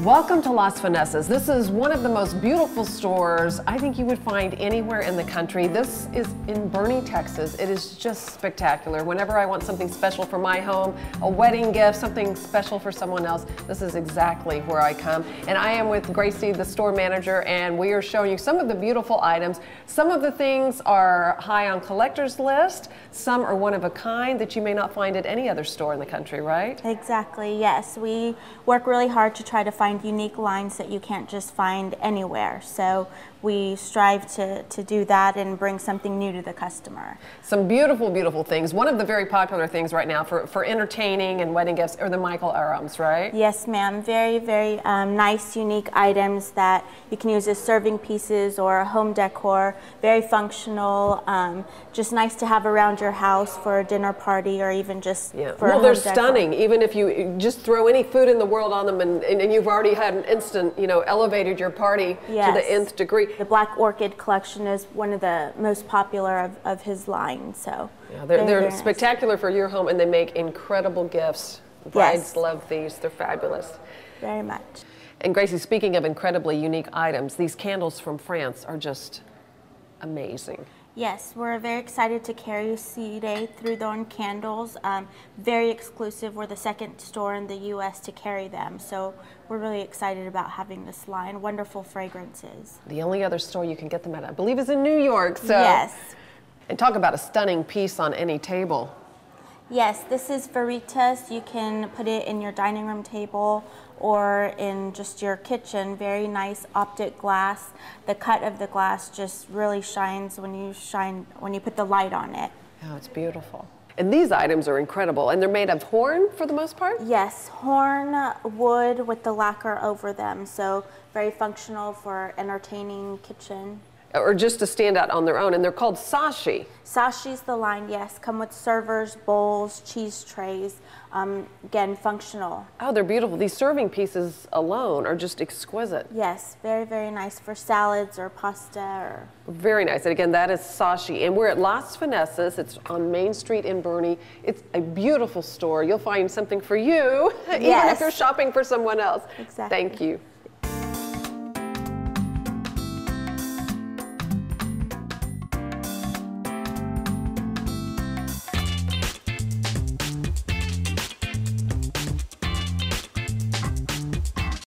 Welcome to Las Finezas. This is one of the most beautiful stores I think you would find anywhere in the country. This is in Boerne, Texas. It is just spectacular. Whenever I want something special for my home, a wedding gift, something special for someone else, this is exactly where I come. And I am with Gracie, the store manager, and we are showing you some of the beautiful items. Some of the things are high on collector's list. Some are one of a kind that you may not find at any other store in the country, right? Exactly, yes. We work really hard to try to find find unique lines that you can't just find anywhere. So we strive to, to do that and bring something new to the customer. Some beautiful, beautiful things. One of the very popular things right now for, for entertaining and wedding gifts are the Michael Arams, right? Yes, ma'am. Very, very um, nice, unique items that you can use as serving pieces or home decor. Very functional, um, just nice to have around your house for a dinner party or even just yeah. Well, they're decor. stunning. Even if you just throw any food in the world on them and, and, and you've already had an instant, you know, elevated your party yes. to the nth degree. The Black Orchid collection is one of the most popular of, of his line. So yeah, they're, they're spectacular nice. for your home, and they make incredible gifts. Brides yes. love these; they're fabulous. Very much. And Gracie, speaking of incredibly unique items, these candles from France are just amazing. Yes, we're very excited to carry Cire Trudon Candles. Um, very exclusive. We're the second store in the U.S. to carry them, so we're really excited about having this line. Wonderful fragrances. The only other store you can get them at, I believe, is in New York. So. Yes. And talk about a stunning piece on any table. Yes, this is Veritas. You can put it in your dining room table or in just your kitchen. Very nice optic glass. The cut of the glass just really shines when you shine when you put the light on it. Oh, it's beautiful. And these items are incredible. And they're made of horn for the most part? Yes, horn wood with the lacquer over them. So very functional for entertaining kitchen or just to stand out on their own, and they're called sashi. Sashi's the line, yes. Come with servers, bowls, cheese trays. Um, again, functional. Oh, they're beautiful. These serving pieces alone are just exquisite. Yes, very, very nice for salads or pasta. or. Very nice. And again, that is Sashi. And we're at Las Finezas. It's on Main Street in Boerne. It's a beautiful store. You'll find something for you, yes. even if you're shopping for someone else. Exactly. Thank you.